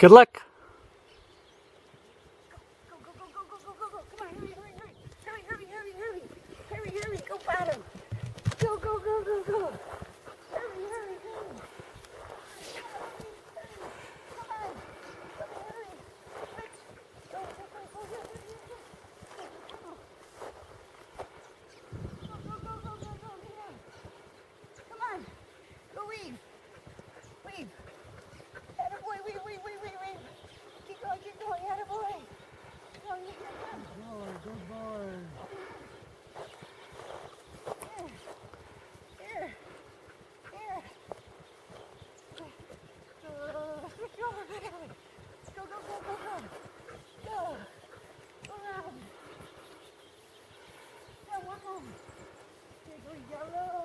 Good luck. leave. Take a yellow.